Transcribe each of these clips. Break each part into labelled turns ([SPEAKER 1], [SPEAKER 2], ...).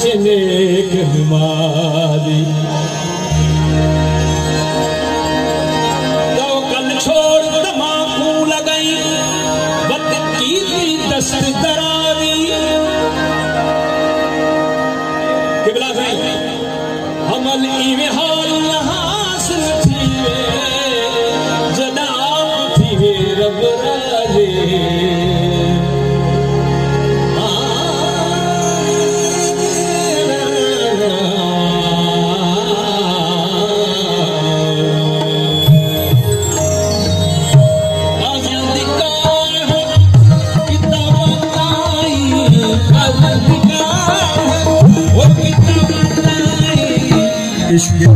[SPEAKER 1] नेक बीमारी 也许有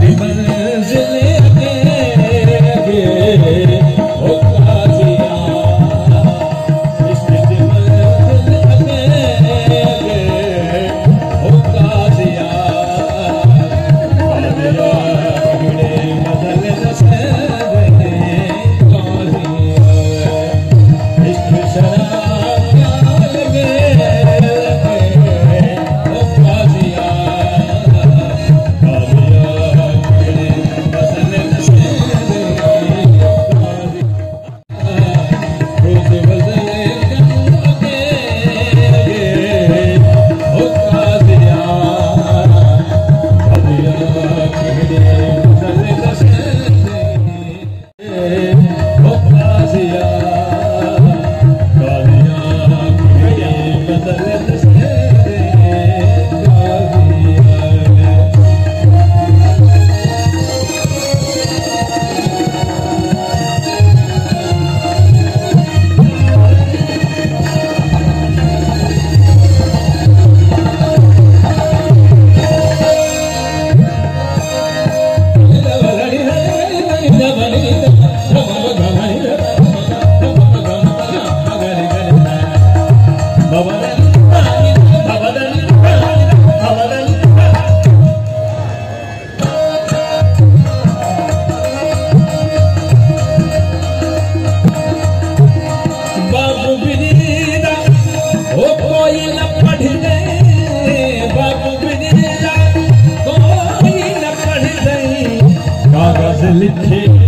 [SPEAKER 1] लिखे